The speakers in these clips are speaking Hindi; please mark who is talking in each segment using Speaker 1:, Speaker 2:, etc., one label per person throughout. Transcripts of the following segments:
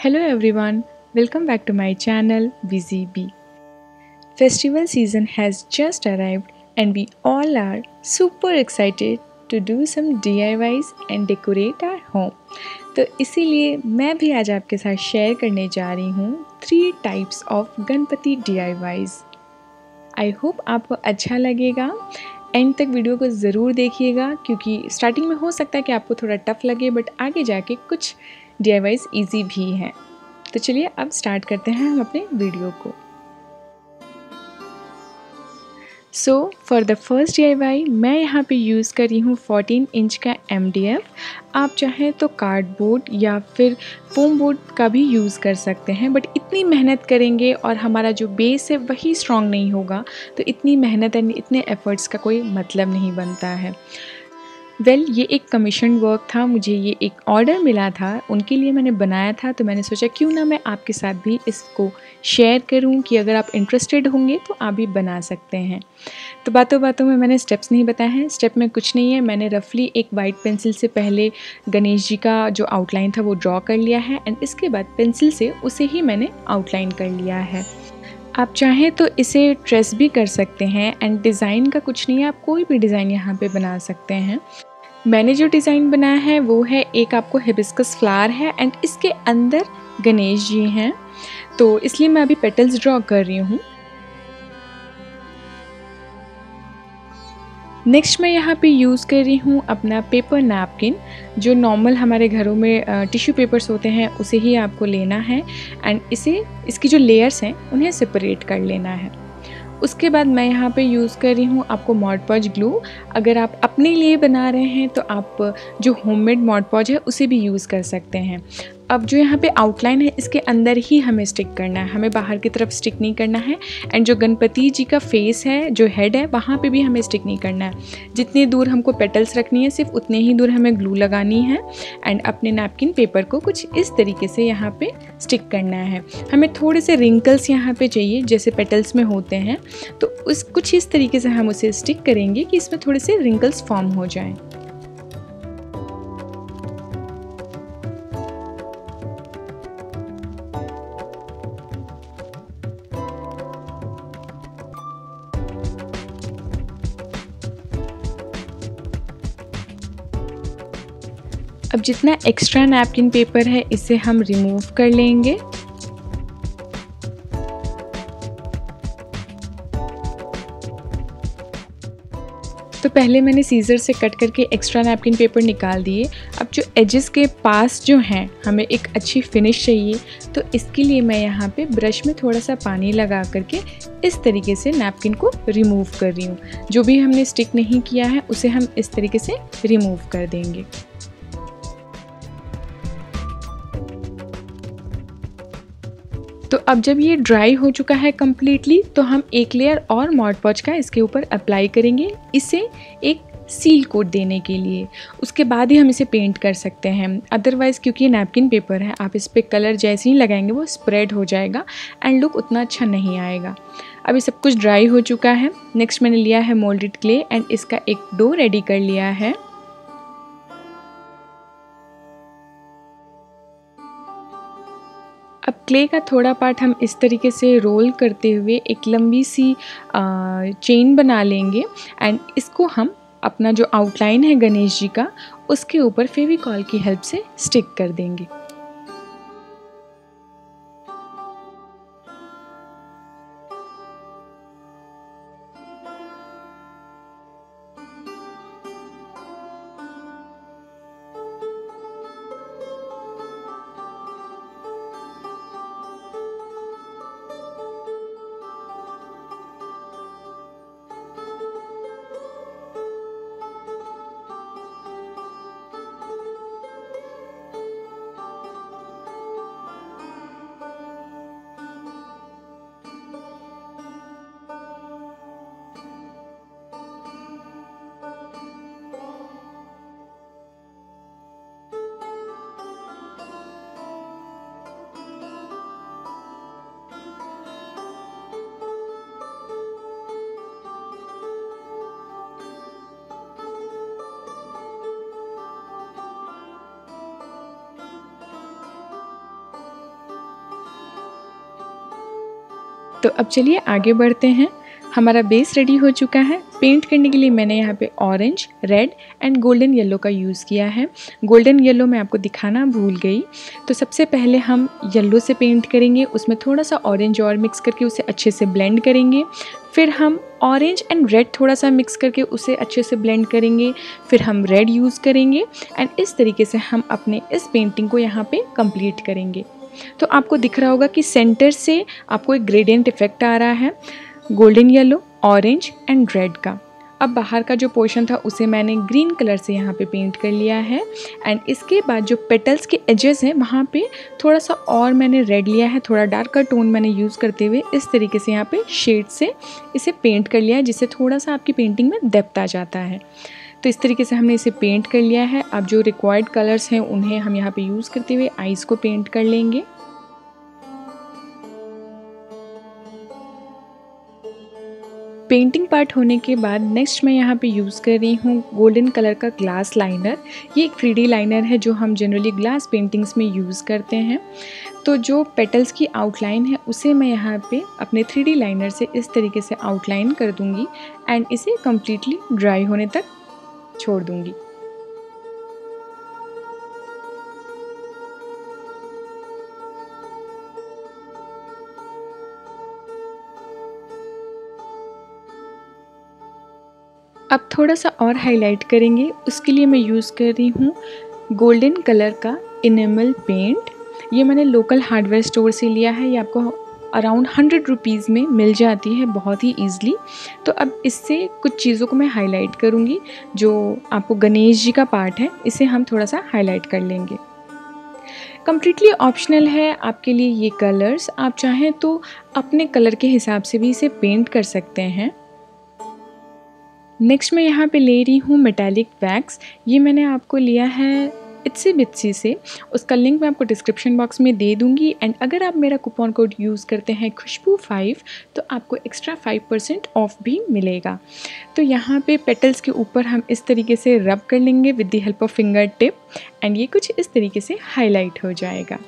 Speaker 1: Hello everyone welcome back to my channel busy bee festival season has just arrived and we all are super excited to do some DIYs and decorate our home तो इसीलिए मैं भी आज आपके साथ शेयर करने जा रही हूँ three types of Ganpati D DIYs I hope आपको अच्छा लगेगा. एंड तक वीडियो को ज़रूर देखिएगा क्योंकि स्टार्टिंग में हो सकता है कि आपको थोड़ा टफ लगे बट आगे जाके कुछ डी ईजी भी हैं। तो चलिए अब स्टार्ट करते हैं हम अपने वीडियो को। So for the first DIY मैं यहाँ पे यूज़ कर रही हूँ 14 इंच का एमडीएफ आप चाहें तो कार्डबोर्ड या फिर फोम बोर्ड का भी यूज़ कर सकते हैं बट इतनी मेहनत करेंगे और हमारा जो बेस है वही स्ट्रॉन्ग नहीं होगा तो इतनी मेहनत एंड इतने एफ़र्ट्स का कोई मतलब नहीं बनता है। वेल well, ये एक कमीशन वर्क था मुझे ये एक ऑर्डर मिला था उनके लिए मैंने बनाया था तो मैंने सोचा क्यों ना मैं आपके साथ भी इसको शेयर करूँ कि अगर आप इंटरेस्टेड होंगे तो आप भी बना सकते हैं। तो बातों बातों में मैंने स्टेप्स नहीं बताए हैं स्टेप में कुछ नहीं है मैंने रफली एक वाइट पेंसिल से पहले गणेश जी का जो आउटलाइन था वो ड्रॉ कर लिया है एंड इसके बाद पेंसिल से उसे ही मैंने आउटलाइन कर लिया है। आप चाहें तो इसे ट्रेस भी कर सकते हैं एंड डिज़ाइन का कुछ नहीं है आप कोई भी डिज़ाइन यहाँ पे बना सकते हैं। मैंने जो डिज़ाइन बनाया है, वो है एक आपको हिबिस्कस फ्लावर है एंड इसके अंदर गणेश जी हैं। तो इसलिए मैं अभी पेटल्स ड्रॉ कर रही हूँ। नेक्स्ट मैं यहाँ पे यूज़ कर रही हूँ अपना पेपर नैपकिन जो नॉर्मल हमारे घरों में टिश्यू पेपर्स होते हैं, उसे ही आपको लेना है। एंड इसे, इसकी जो लेयर्स हैं, उन्हें सेपरेट कर लेना है। उसके बाद मैं यहाँ पे यूज़ कर रही हूँ आपको मॉडपॉज ग्लू अगर आप अपने लिए बना रहे हैं तो आप, जो होममेड मॉडपॉज है, उसे भी यूज़ कर सकते हैं। अब जो यहाँ पे आउटलाइन है, इसके अंदर ही हमें स्टिक करना है। हमें बाहर की तरफ़ स्टिक नहीं करना है। एंड जो गणपति जी का फेस है, जो हेड है, वहाँ पे भी हमें स्टिक नहीं करना है। जितनी दूर हमको पेटल्स रखनी है, सिर्फ़ उतने ही दूर हमें ग्लू लगानी है। एंड अपने नैपकिन पेपर को कुछ इस तरीके से यहाँ पर स्टिक करना है। हमें थोड़े से रिंकल्स यहाँ पर चाहिए, जैसे पेटल्स में होते हैं। तो उस, कुछ इस तरीके से हम उसे स्टिक करेंगे कि इसमें थोड़े से रिंकल्स फॉर्म हो जाएँ। अब जितना एक्स्ट्रा नैपकिन पेपर है, इसे हम रिमूव कर लेंगे। तो पहले मैंने सीज़र से कट करके एक्स्ट्रा नैपकिन पेपर निकाल दिए। अब जो एजेस के पास जो हैं, हमें एक अच्छी फिनिश चाहिए। तो इसके लिए मैं यहाँ पे ब्रश में थोड़ा सा पानी लगा करके इस तरीके से नैपकिन को रिमूव कर रही हूँ। जो भी हमने स्टिक नहीं किया है, उसे हम इस तरीके से रिमूव कर देंगे। तो अब जब ये ड्राई हो चुका है कम्प्लीटली तो हम एक लेयर और मॉड पॉच का इसके ऊपर अप्लाई करेंगे इसे एक सील कोट देने के लिए। उसके बाद ही हम इसे पेंट कर सकते हैं। अदरवाइज़ क्योंकि ये नैपकिन पेपर है, आप इस पर कलर जैसे ही लगाएँगे, वो स्प्रेड हो जाएगा एंड लुक उतना अच्छा नहीं आएगा। अभी सब कुछ ड्राई हो चुका है। नेक्स्ट मैंने लिया है मोल्डेड क्ले एंड इसका एक डो रेडी कर लिया है। अब क्ले का थोड़ा पार्ट हम इस तरीके से रोल करते हुए एक लंबी सी चेन बना लेंगे एंड इसको हम अपना जो आउटलाइन है गणेश जी का, उसके ऊपर फेविकॉल की हेल्प से स्टिक कर देंगे। तो अब चलिए आगे बढ़ते हैं। हमारा बेस रेडी हो चुका है। पेंट करने के लिए मैंने यहाँ पे orange red and golden yellow का यूज़ किया है। गोल्डन येलो मैं आपको दिखाना भूल गई। तो सबसे पहले हम येलो से पेंट करेंगे। उसमें थोड़ा सा ऑरेंज और मिक्स करके उसे अच्छे से ब्लेंड करेंगे। फिर हम ऑरेंज एंड रेड थोड़ा सा मिक्स करके उसे अच्छे से ब्लेंड करेंगे। फिर हम रेड यूज़ करेंगे। एंड इस तरीके से हम अपने इस पेंटिंग को यहाँ पे कंप्लीट करेंगे। तो आपको दिख रहा होगा कि सेंटर से आपको एक ग्रेडियंट इफ़ेक्ट आ रहा है golden yellow orange and red का। अब बाहर का जो पोर्शन था, उसे मैंने ग्रीन कलर से यहाँ पे पेंट कर लिया है एंड इसके बाद जो पेटल्स के एजेस हैं, वहाँ पे थोड़ा सा और मैंने रेड लिया है, थोड़ा डार्कर टोन मैंने यूज़ करते हुए इस तरीके से यहाँ पे शेड से इसे पेंट कर लिया है, जिससे थोड़ा सा आपकी पेंटिंग में डेप्थ आ जाता है। तो इस तरीके से हमने इसे पेंट कर लिया है। अब जो रिक्वायर्ड कलर्स हैं, उन्हें हम यहाँ पे यूज़ करते हुए आइज़ को पेंट कर लेंगे। पेंटिंग पार्ट होने के बाद नेक्स्ट मैं यहाँ पे यूज़ कर रही हूँ गोल्डन कलर का ग्लास लाइनर ये एक थ्री लाइनर है जो हम जनरली ग्लास पेंटिंग्स में यूज़ करते हैं। तो जो पेटल्स की आउटलाइन है, उसे मैं यहाँ पे अपने थ्री लाइनर से इस तरीके से आउटलाइन कर दूँगी। एंड इसे कम्प्लीटली ड्राई होने तक छोड़ दूँगी। अब थोड़ा सा और हाईलाइट करेंगे। उसके लिए मैं यूज़ कर रही हूँ गोल्डन कलर का इनेमल पेंट ये मैंने लोकल हार्डवेयर स्टोर से लिया है। ये आपको अराउंड हंड्रेड रुपीज़ में मिल जाती है बहुत ही ईजिली तो अब इससे कुछ चीज़ों को मैं हाईलाइट करूँगी, जो आपको गणेश जी का पार्ट है, इसे हम थोड़ा सा हाईलाइट कर लेंगे। कम्प्लीटली ऑप्शनल है आपके लिए ये कलर्स आप चाहें तो अपने कलर के हिसाब से भी इसे पेंट कर सकते हैं। नेक्स्ट मैं यहाँ पे ले रही हूँ मेटालिक वैक्स ये मैंने आपको लिया है इट्सी बिट्सी से उसका लिंक मैं आपको डिस्क्रिप्शन बॉक्स में दे दूँगी। एंड अगर आप मेरा कूपन कोड यूज़ करते हैं खुशबू फाइव तो आपको एक्स्ट्रा फाइव परसेंट ऑफ़ भी मिलेगा। तो यहाँ पे पेटल्स के ऊपर हम इस तरीके से रब कर लेंगे with the help of finger tip and ये कुछ इस तरीके से हाईलाइट हो जाएगा।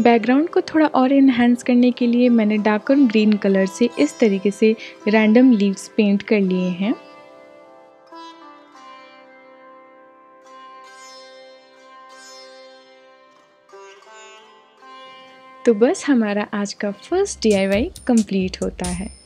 Speaker 1: बैकग्राउंड को थोड़ा और इन्हेंस करने के लिए मैंने डार्कर ग्रीन कलर से इस तरीके से रैंडम लीव्स पेंट कर लिए हैं। तो बस हमारा आज का फ़र्स्ट डी कंप्लीट होता है।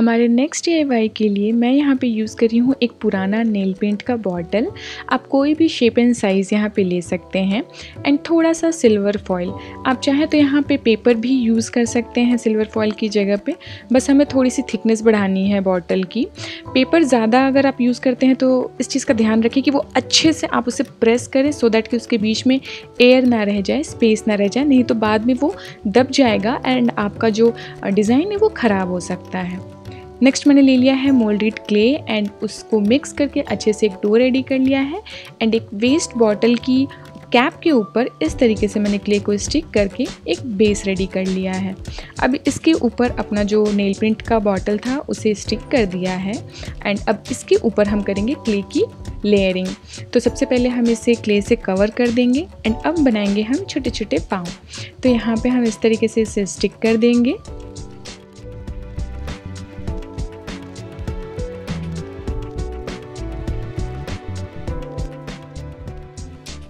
Speaker 1: हमारे नेक्स्ट ए के लिए मैं यहाँ पे यूज़ कर रही हूँ एक पुराना नेल पेंट का बॉटल आप कोई भी शेप एंड साइज़ यहाँ पे ले सकते हैं। एंड थोड़ा सा सिल्वर फॉयल आप चाहें तो यहाँ पे पेपर भी यूज़ कर सकते हैं सिल्वर फॉयल की जगह पे। बस हमें थोड़ी सी थिकनेस बढ़ानी है बॉटल की। पेपर ज़्यादा अगर आप यूज़ करते हैं तो इस चीज़ का ध्यान रखें कि वो अच्छे से आप उसे प्रेस करें सो दैट कि उसके बीच में एयर ना रह जाए स्पेस ना रह जाए। नहीं तो बाद में वो दब जाएगा एंड आपका जो डिज़ाइन है वो ख़राब हो सकता है। नेक्स्ट मैंने ले लिया है मोल्डेड क्ले एंड उसको मिक्स करके अच्छे से एक डो रेडी कर लिया है एंड एक वेस्ट बॉटल की कैप के ऊपर इस तरीके से मैंने क्ले को स्टिक करके एक बेस रेडी कर लिया है। अब इसके ऊपर अपना जो नेल प्रिंट का बॉटल था उसे स्टिक कर दिया है एंड अब इसके ऊपर हम करेंगे क्ले की लेयरिंग तो सबसे पहले हम इसे क्ले से कवर कर देंगे एंड अब बनाएँगे हम छोटे छोटे पाँव। तो यहाँ पे हम इस तरीके से इसे स्टिक कर देंगे।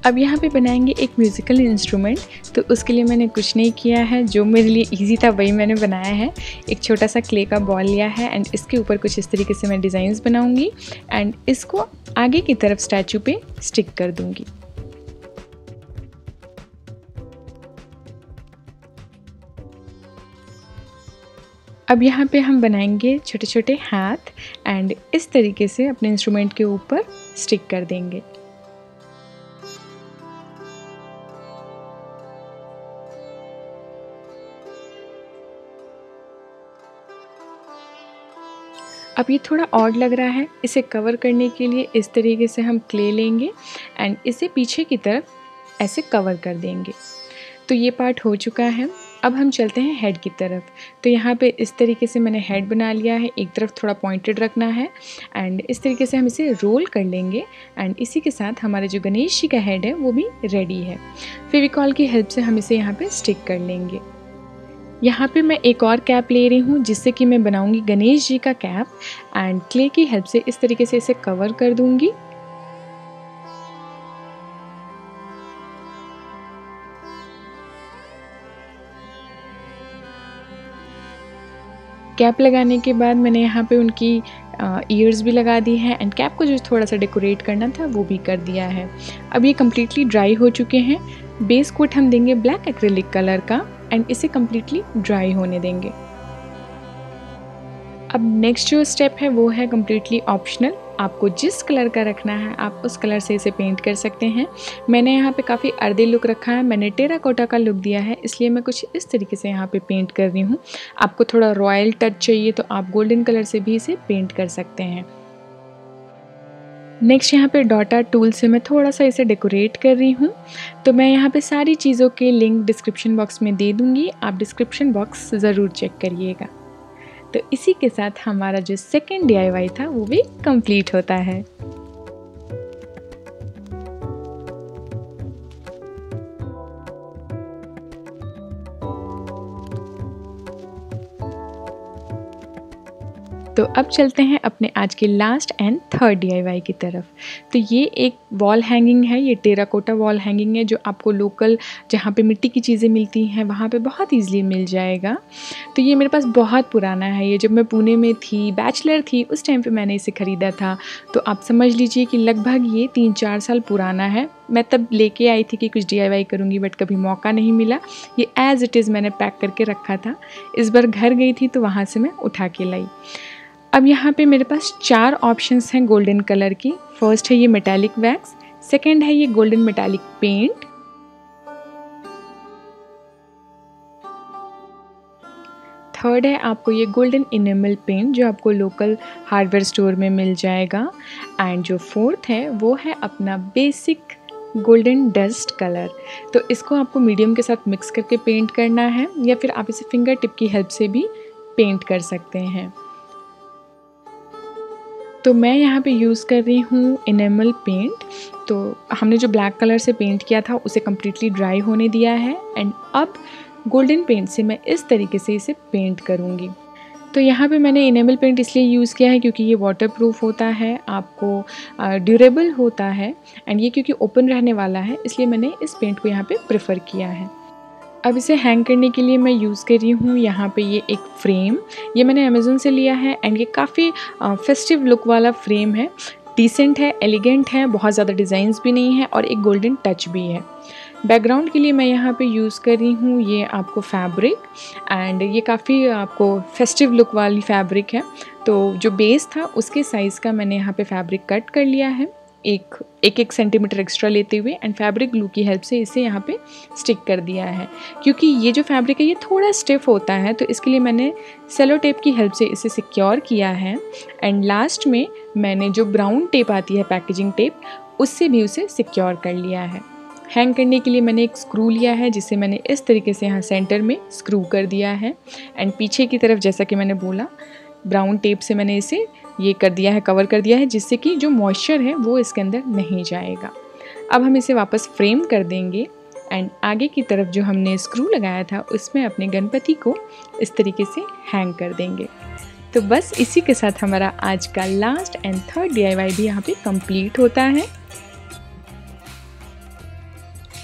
Speaker 1: अब यहाँ पे बनाएँगे एक म्यूज़िकल इंस्ट्रूमेंट तो उसके लिए मैंने कुछ नहीं किया है। जो मेरे लिए इजी था, वही मैंने बनाया है। एक छोटा सा क्ले का बॉल लिया है एंड इसके ऊपर कुछ इस तरीके से मैं डिज़ाइंस बनाऊँगी एंड इसको आगे की तरफ़ स्टैचू पे स्टिक कर दूँगी। अब यहाँ पे हम बनाएँगे छोटे छोटे हाथ एंड इस तरीके से अपने इंस्ट्रूमेंट के ऊपर स्टिक कर देंगे। अब ये थोड़ा ऑड लग रहा है। इसे कवर करने के लिए इस तरीके से हम क्ले लेंगे एंड इसे पीछे की तरफ़ ऐसे कवर कर देंगे। तो ये पार्ट हो चुका है। अब हम चलते हैं हेड की तरफ़। तो यहाँ पे इस तरीके से मैंने हेड बना लिया है। एक तरफ़ थोड़ा पॉइंटेड रखना है एंड इस तरीके से हम इसे रोल कर लेंगे एंड इसी के साथ हमारे जो गणेश जी का हेड है, वो भी रेडी है। फेविकॉल की हेल्प से हम इसे यहाँ पे स्टिक कर लेंगे। यहाँ पे मैं एक और कैप ले रही हूँ, जिससे कि मैं बनाऊँगी गणेश जी का कैप एंड क्ले की हेल्प से इस तरीके से इसे कवर कर दूँगी। कैप लगाने के बाद मैंने यहाँ पे उनकी ईयर्स भी लगा दी हैं एंड कैप को जो थोड़ा सा डेकोरेट करना था, वो भी कर दिया है। अब ये कम्प्लीटली ड्राई हो चुके हैं। बेस कोट हम देंगे ब्लैक एक्रेलिक कलर का। एंड इसे कम्प्लीटली ड्राई होने देंगे। अब नेक्स्ट जो स्टेप है, वो है कम्प्लीटली ऑप्शनल आपको जिस कलर का रखना है, आप उस कलर से इसे पेंट कर सकते हैं। मैंने यहाँ पे काफ़ी अर्दे लुक रखा है। मैंने टेरा कोटा का लुक दिया है, इसलिए मैं कुछ इस तरीके से यहाँ पे पेंट कर रही हूँ। आपको थोड़ा रॉयल टच चाहिए तो आप गोल्डन कलर से भी इसे पेंट कर सकते हैं। नेक्स्ट यहाँ पे डॉटा टूल से मैं थोड़ा सा इसे डेकोरेट कर रही हूँ। तो मैं यहाँ पे सारी चीज़ों के लिंक डिस्क्रिप्शन बॉक्स में दे दूँगी। आप डिस्क्रिप्शन बॉक्स ज़रूर चेक करिएगा। तो इसी के साथ हमारा जो सेकेंड डी था, वो भी कंप्लीट होता है। अब चलते हैं अपने आज के लास्ट एंड थर्ड डी की तरफ़। तो ये एक वॉल हैंगिंग है, ये टेराकोटा वॉल हैंगिंग है, जो आपको लोकल जहाँ पे मिट्टी की चीज़ें मिलती हैं, वहाँ पे बहुत ईजिली मिल जाएगा। तो ये मेरे पास बहुत पुराना है। ये जब मैं पुणे में थी बैचलर थी, उस टाइम पर मैंने इसे ख़रीदा था। तो आप समझ लीजिए कि लगभग ये तीन चार साल पुराना है। मैं तब लेके आई थी कि कुछ डी आई करूँगी बट कभी मौका नहीं मिला। ये एज़ इट इज़ मैंने पैक करके रखा था। इस बार घर गई थी तो वहाँ से मैं उठा के लाई। अब यहाँ पे मेरे पास चार ऑप्शंस हैं गोल्डन कलर की। फ़र्स्ट है ये मेटालिक वैक्स सेकंड है ये गोल्डन मेटालिक पेंट थर्ड है आपको ये गोल्डन इनेमल पेंट जो आपको लोकल हार्डवेयर स्टोर में मिल जाएगा। एंड जो फोर्थ है, वो है अपना बेसिक गोल्डन डस्ट कलर तो इसको आपको मीडियम के साथ मिक्स करके पेंट करना है या फिर आप इसे फिंगर टिप की हेल्प से भी पेंट कर सकते हैं। तो मैं यहाँ पे यूज़ कर रही हूँ इनेमल पेंट तो हमने जो ब्लैक कलर से पेंट किया था, उसे कम्प्लीटली ड्राई होने दिया है एंड अब गोल्डन पेंट से मैं इस तरीके से इसे पेंट करूँगी. तो यहाँ पे मैंने इनेमल पेंट इसलिए यूज़ किया है क्योंकि ये वाटर प्रूफ होता है, आपको ड्यूरेबल होता है एंड ये क्योंकि ओपन रहने वाला है, इसलिए मैंने इस पेंट को यहाँ पे प्रेफर किया है. अब इसे हैंग करने के लिए मैं यूज़ कर रही हूँ यहाँ पे ये एक फ्रेम ये मैंने अमेज़ोन से लिया है एंड ये काफ़ी फेस्टिव लुक वाला फ्रेम है। डिसेंट है एलिगेंट है, बहुत ज़्यादा डिज़ाइंस भी नहीं है और एक गोल्डन टच भी है। बैकग्राउंड के लिए मैं यहाँ पे यूज़ कर रही हूँ ये आपको फैब्रिक एंड ये काफ़ी आपको फेस्टिव लुक वाली फैब्रिक है। तो जो बेस था उसके साइज़ का मैंने यहाँ पे फैब्रिक कट कर लिया है। एक एक एक सेंटीमीटर एक्स्ट्रा लेते हुए एंड फैब्रिक ग्लू की हेल्प से इसे यहाँ पे स्टिक कर दिया है। क्योंकि ये जो फैब्रिक है, ये थोड़ा स्टिफ होता है तो इसके लिए मैंने सेलो टेप की हेल्प से इसे सिक्योर किया है। एंड लास्ट में मैंने जो ब्राउन टेप आती है पैकेजिंग टेप उससे भी उसे सिक्योर कर लिया है। हैंग करने के लिए मैंने एक स्क्रू लिया है, जिसे मैंने इस तरीके से यहाँ सेंटर में स्क्रू कर दिया है। एंड पीछे की तरफ़ जैसा कि मैंने बोला ब्राउन टेप से मैंने इसे ये कर दिया है कवर कर दिया है, जिससे कि जो मॉइस्चर है, वो इसके अंदर नहीं जाएगा। अब हम इसे वापस फ्रेम कर देंगे एंड आगे की तरफ़ जो हमने स्क्रू लगाया था, उसमें अपने गणपति को इस तरीके से हैंग कर देंगे। तो बस इसी के साथ हमारा आज का लास्ट एंड थर्ड डी भी यहाँ पे कंप्लीट होता है।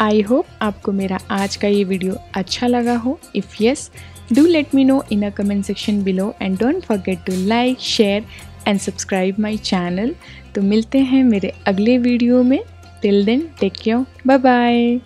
Speaker 1: आई होप आपको मेरा आज का ये वीडियो अच्छा लगा हो। If yes do let me know in a comment section below and don't forget to like share and subscribe my channel तो मिलते हैं मेरे अगले वीडियो में. Till then take care bye bye